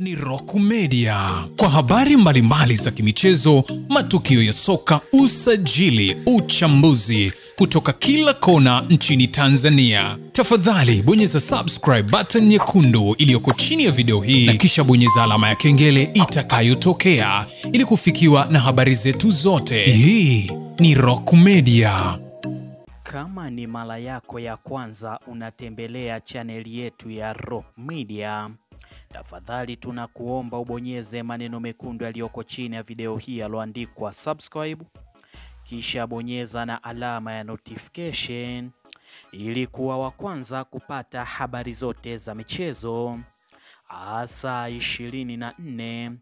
ni Rock Media kwa habari mbalimbali za kimichezo, matukio ya soka, usajili, uchambuzi kutoka kila kona nchini Tanzania. Tafadhali bonyeza subscribe button nyekundu iliyoko chini ya video hii na kisha bonyeza alama ya kengele itakayotokea ili kufikiwa na habari zetu zote. Hii ni Rock Media. Kama ni mara yako ya kwanza unatembelea chaneli yetu ya Rock Media, tafadhali tunakuomba ubonyeze maneno mekundu yaliyoko chini ya video hii yaloandikwa subscribe, kisha bonyeza na alama ya notification ili kuwa wa kwanza kupata habari zote za michezo saa ishirini na nne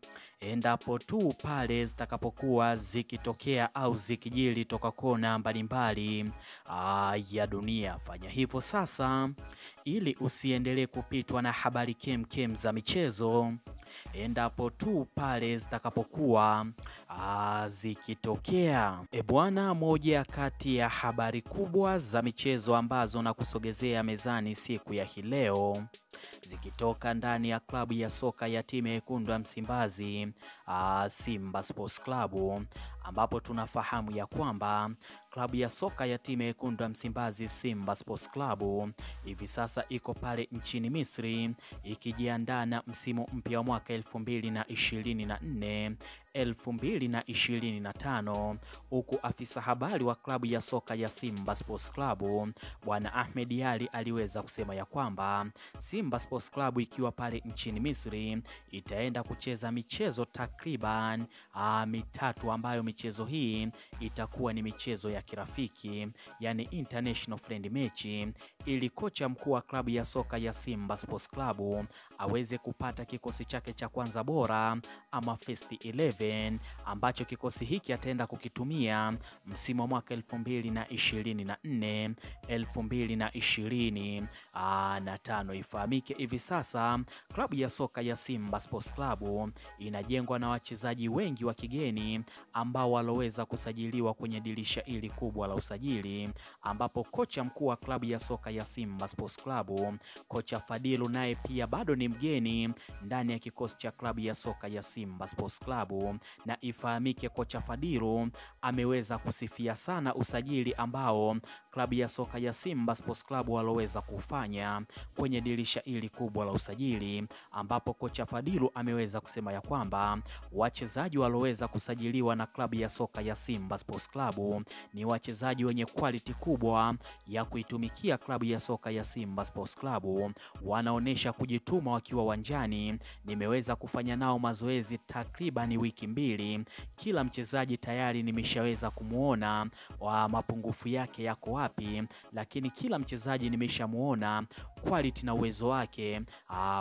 endapo tu pale zitakapokuwa zikitokea au zikijili toka kona mbalimbali ya dunia. Fanya hivyo sasa ili usiendelee kupitwa na habari kemkem za michezo endapo tu pale zitakapokuwa zikitokea. E bwana, moja kati ya habari kubwa za michezo ambazo na kusogezea mezani siku ya hii leo zikitoka ndani ya klabu ya soka ya timu yekundu ya Msimbazi uh, Simba Sports Club, ambapo tunafahamu ya kwamba klabu ya soka ya timu yekundu ya Msimbazi Simba Sports Club. Hivi sasa iko pale nchini Misri ikijiandaa na msimu mpya wa mwaka 2024 2025 huku afisa habari wa klabu ya soka ya Simba Sports Club Bwana Ahmed yali aliweza kusema ya kwamba Simba Sports Club ikiwa pale nchini Misri itaenda kucheza michezo takriban uh, mitatu ambayo michezo hii itakuwa ni michezo ya kirafiki yani international friend mechi, ili kocha mkuu wa klabu ya soka ya Simba Sports Club aweze kupata kikosi chake cha kwanza bora ama first 11 ambacho kikosi hiki ataenda kukitumia msimu wa mwaka 2024 2025. Ifahamike hivi sasa klabu ya soka ya Simba Sports Club inajengwa na wachezaji wengi wa kigeni ambao waloweza kusajiliwa kwenye dirisha hili kubwa la usajili, ambapo kocha mkuu wa klabu ya soka ya Simba Sports Club kocha Fadilu naye pia bado ni mgeni ndani ya kikosi cha klabu ya soka ya Simba Sports Club, na ifahamike kocha Fadilu ameweza kusifia sana usajili ambao klabu ya soka ya Simba Sports Club waloweza kufanya kwenye dirisha hili kubwa la usajili, ambapo kocha Fadilu ameweza kusema ya kwamba wachezaji waloweza kusajiliwa na klabu ya soka ya Simba Sports Club ni wachezaji wenye quality kubwa ya kuitumikia klabu ya soka ya Simba Sports Club, wanaonesha kujituma wakiwa uwanjani. Nimeweza kufanya nao mazoezi takriban wiki mbili, kila mchezaji tayari nimeshaweza kumwona mapungufu yake yako wapi, lakini kila mchezaji nimeshamuona quality na uwezo wake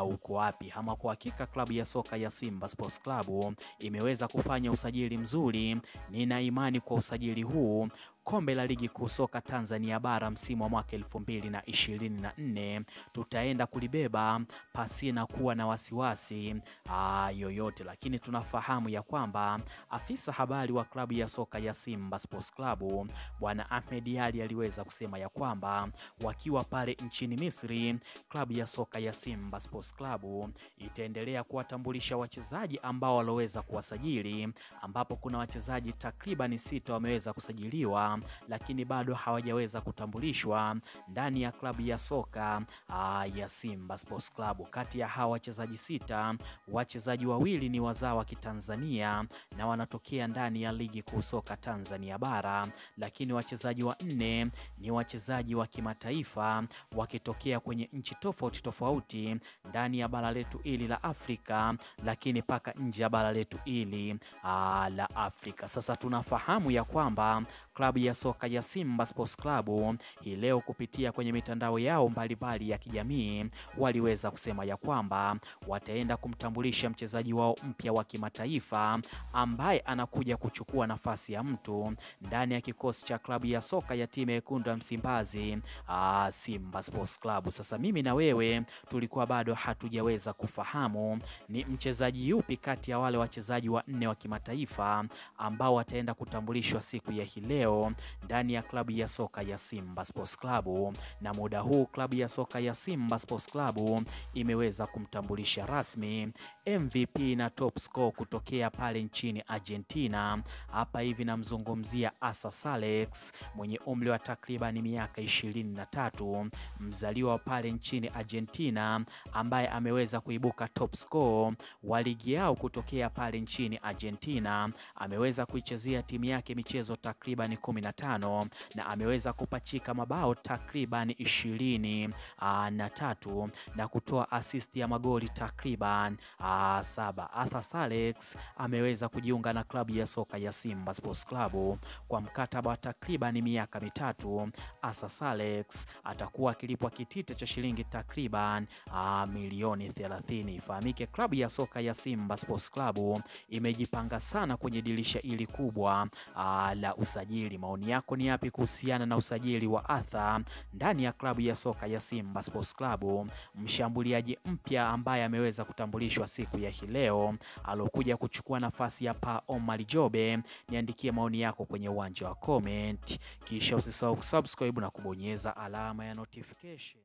uko wapi. Ama kwa hakika klabu ya soka ya Simba Sports Club imeweza kufanya usajili mzuri. Nina imani kwa usajili huu kombe la ligi kuu soka Tanzania bara msimu wa mwaka 2024 tutaenda kulibeba pasina kuwa na wasiwasi aa, yoyote, lakini tunafahamu ya kwamba afisa habari wa klabu ya soka ya Simba Sports Club Bwana Ahmed Ali aliweza kusema ya kwamba wakiwa pale nchini Misri, klabu ya soka ya Simba Sports Club itaendelea kuwatambulisha wachezaji ambao waloweza kuwasajili, ambapo kuna wachezaji takriban sita wameweza kusajiliwa lakini bado hawajaweza kutambulishwa ndani ya klabu ya soka aa, ya Simba Sports Club. Kati ya hawa wachezaji sita, wachezaji wawili ni wazao wa Kitanzania na wanatokea ndani ya ligi kuu soka Tanzania bara, lakini wachezaji wa nne ni wachezaji wa kimataifa wakitokea kwenye nchi tofauti tofauti ndani ya bara letu hili la Afrika, lakini paka nje ya bara letu hili la Afrika. Sasa tunafahamu ya kwamba klabu ya soka ya Simba Sports Club hii leo kupitia kwenye mitandao yao mbalimbali ya kijamii waliweza kusema ya kwamba wataenda kumtambulisha mchezaji wao mpya wa kimataifa ambaye anakuja kuchukua nafasi ya mtu ndani ya kikosi cha klabu ya soka ya timu yekundu ya Msimbazi aa, Simba Sports Club. Sasa mimi na wewe tulikuwa bado hatujaweza kufahamu ni mchezaji yupi kati ya wale wachezaji wanne wa kimataifa ambao wataenda kutambulishwa siku ya hii leo ndani ya klabu ya soka ya Simba Sports Club, na muda huu klabu ya soka ya Simba Sports Club imeweza kumtambulisha rasmi MVP na top scorer kutokea pale nchini Argentina. Hapa hivi namzungumzia Asa Salex mwenye umri wa takriban miaka ishirini na tatu, mzaliwa pale nchini Argentina ambaye ameweza kuibuka top scorer wa ligi yao kutokea pale nchini Argentina. Ameweza kuichezea timu yake michezo takriban 15 na ameweza kupachika mabao takriban ishirini na tatu na kutoa assist ya magoli takriban saba. Arthur Salex ameweza kujiunga na klabu ya soka ya Simba Sports Club kwa mkataba wa takriban miaka mitatu. Arthur Salex atakuwa akilipwa kitita cha shilingi takriban aa, milioni 30. Ifahamike klabu ya soka ya Simba Sports Club imejipanga sana kwenye dirisha hili kubwa la usajili. Maoni yako ni yapi kuhusiana na usajili wa Arthur ndani ya klabu ya soka ya Simba Sports Club, mshambuliaji mpya ambaye ameweza kutambulishwa siku ya hii leo alokuja kuchukua nafasi ya Pa Omar Jobe? Niandikie maoni yako kwenye uwanja wa comment, kisha usisahau kusubscribe na kubonyeza alama ya notification.